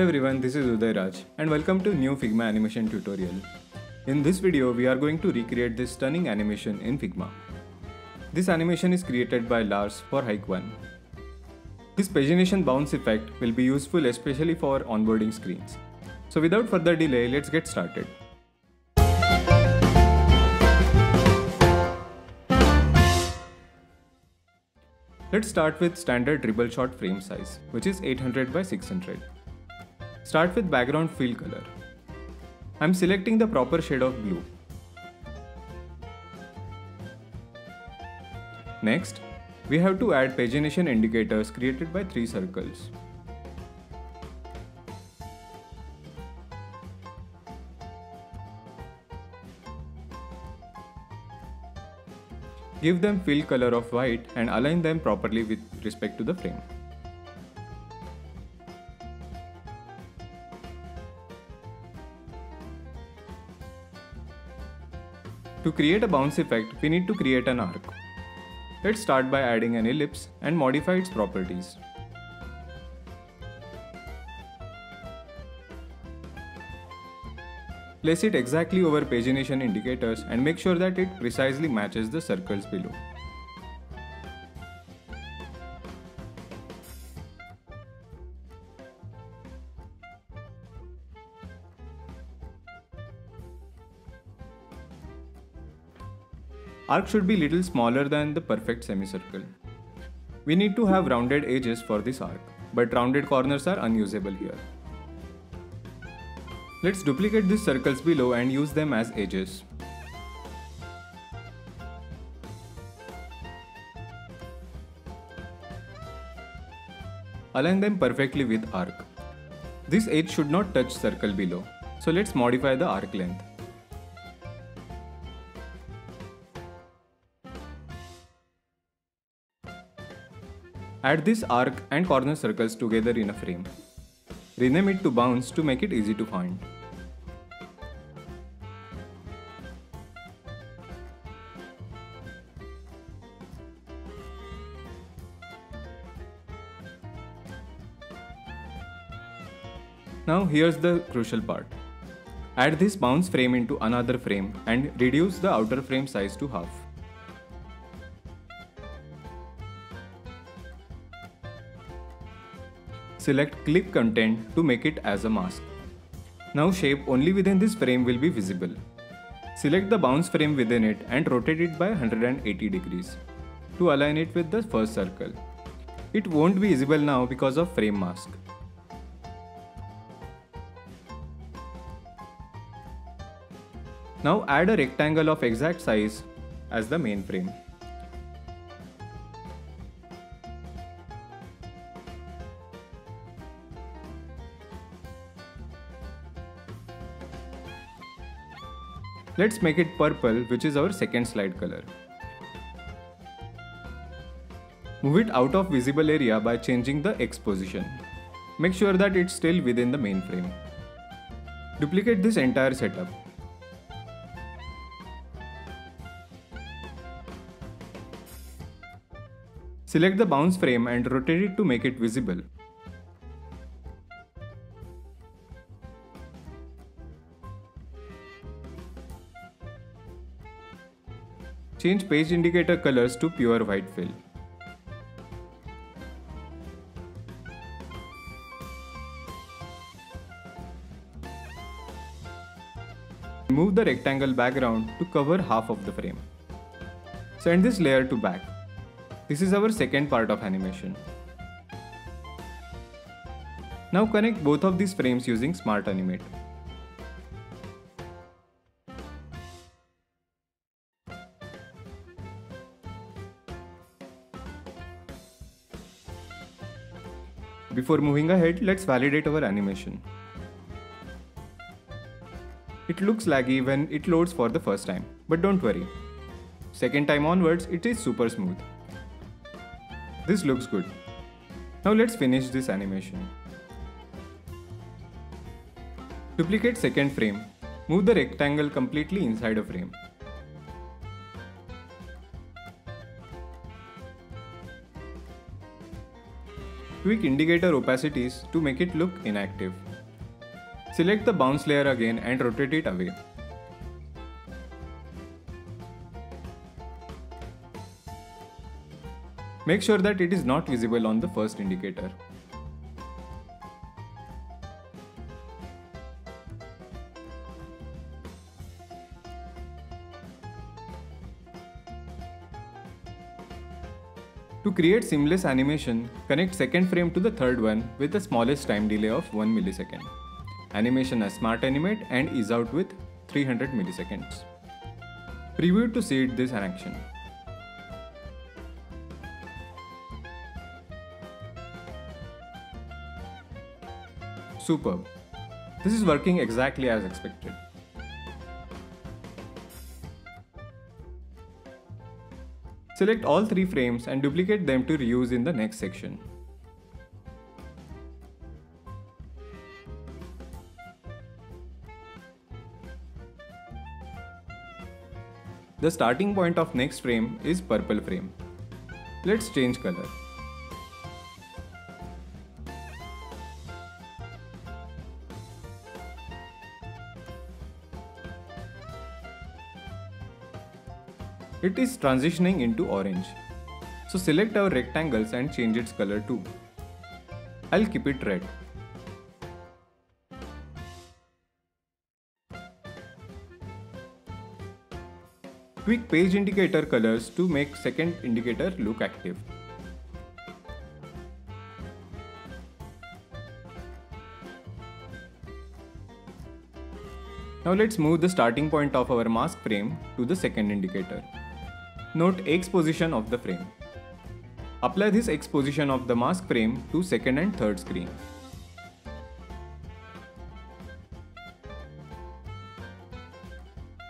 Hey everyone, this is Udayraj and welcome to new Figma animation tutorial. In this video, we are going to recreate this stunning animation in Figma. This animation is created by Lars for Hike 1. This pagination bounce effect will be useful especially for onboarding screens. So without further delay, let's get started. Let's start with standard Dribbble shot frame size, which is 800 by 600. Start with background fill color. I'm selecting the proper shade of blue. Next, we have to add pagination indicators created by three circles. Give them fill color of white and align them properly with respect to the frame. To create a bounce effect, we need to create an arc. Let's start by adding an ellipse and modify its properties. Place it exactly over pagination indicators and make sure that it precisely matches the circles below. Arc should be little smaller than the perfect semicircle. We need to have rounded edges for this arc, but rounded corners are unusable here. Let's duplicate these circles below and use them as edges. Align them perfectly with arc. This edge should not touch circle below, so let's modify the arc length. Add this arc and corner circles together in a frame. Rename it to bounce to make it easy to find. Now here's the crucial part. Add this bounce frame into another frame and reduce the outer frame size to half. Select clip content to make it as a mask. Now shape only within this frame will be visible. Select the bounce frame within it and rotate it by 180 degrees to align it with the first circle. It won't be visible now because of frame mask. Now add a rectangle of exact size as the main frame. Let's make it purple which is our second slide color. Move it out of visible area by changing the X position. Make sure that it's still within the main frame. Duplicate this entire setup. Select the bounce frame and rotate it to make it visible. Change page indicator colors to pure white fill. Move the rectangle background to cover half of the frame. Send this layer to back. This is our second part of animation. Now connect both of these frames using Smart Animate. Before moving ahead, let's validate our animation. It looks laggy when it loads for the first time, but don't worry. Second time onwards, it is super smooth. This looks good. Now let's finish this animation. Duplicate second frame. Move the rectangle completely inside a frame. Tweak indicator opacities to make it look inactive. Select the bounce layer again and rotate it away. Make sure that it is not visible on the first indicator. Create seamless animation, connect second frame to the third one with the smallest time delay of 1 millisecond. Animation as Smart Animate and ease out with 300 milliseconds. Preview to see this action. Superb. This is working exactly as expected. Select all three frames and duplicate them to reuse in the next section. The starting point of next frame is purple frame. Let's change color. It is transitioning into orange. So select our rectangles and change its color too. I'll keep it red. Tweak page indicator colors to make second indicator look active. Now let's move the starting point of our mask frame to the second indicator. Note X position of the frame. Apply this X position of the mask frame to second and third screen.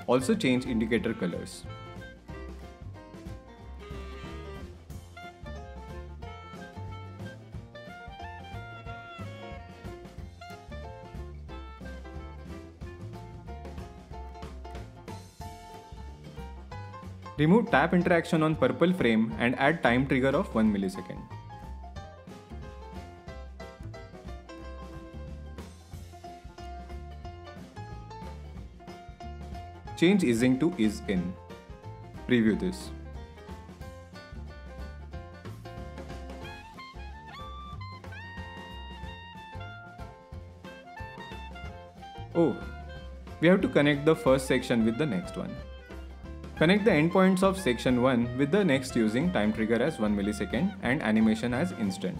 Also change indicator colors. Remove tap interaction on purple frame and add time trigger of 1 millisecond. Change easing to ease in. Preview this. Oh, we have to connect the first section with the next one. Connect the endpoints of section 1 with the next using time trigger as 1 millisecond and animation as instant.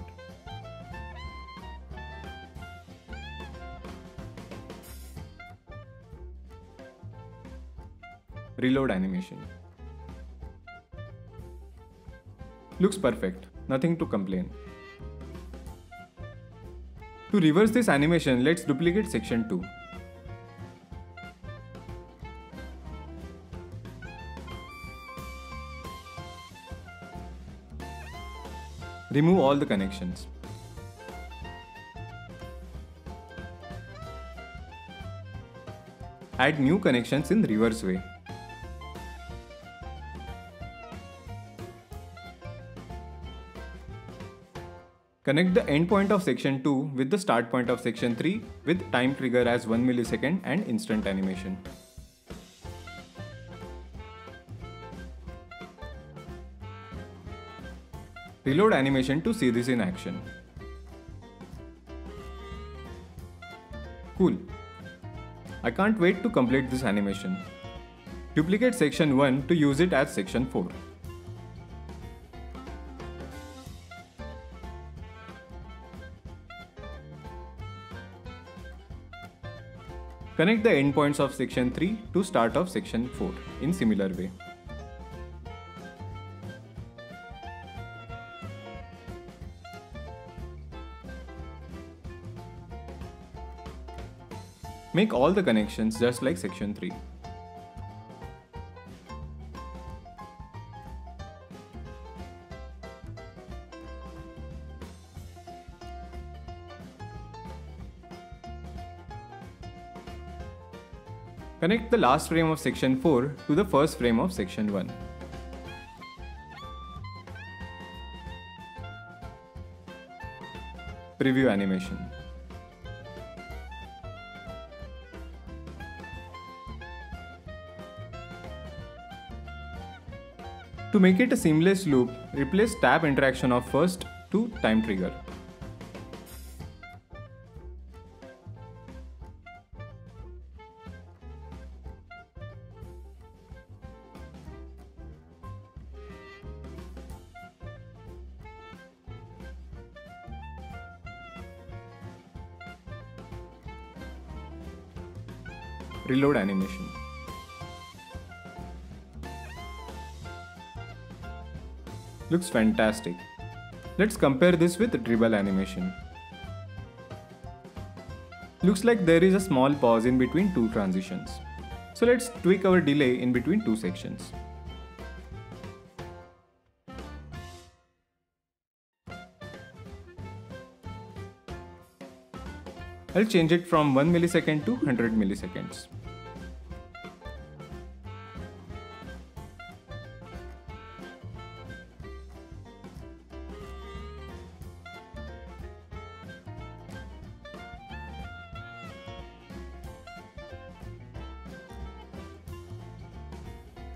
Reload animation. Looks perfect, nothing to complain. To reverse this animation, let's duplicate section 2. Remove all the connections. Add new connections in reverse way. Connect the endpoint of section 2 with the start point of section 3 with time trigger as 1 millisecond and instant animation. Reload animation to see this in action. Cool. I can't wait to complete this animation. Duplicate section 1 to use it as section 4. Connect the endpoints of section 3 to start of section 4 in similar way. Make all the connections just like section 3. Connect the last frame of section 4 to the first frame of section 1. Preview animation. To make it a seamless loop, replace tab interaction of first to time trigger. Reload animation. Looks fantastic. Let's compare this with Dribbble animation. Looks like there is a small pause in between two transitions. So let's tweak our delay in between two sections. I'll change it from 1 millisecond to 100 milliseconds.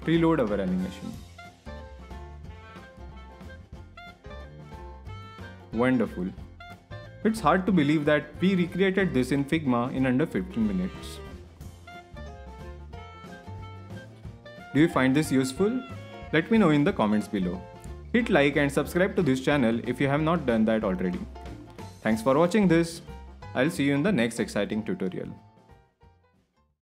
Reload our animation. Wonderful. It's hard to believe that we recreated this in Figma in under 15 minutes. Do you find this useful? Let me know in the comments below. Hit like and subscribe to this channel if you have not done that already. Thanks for watching this. I'll see you in the next exciting tutorial.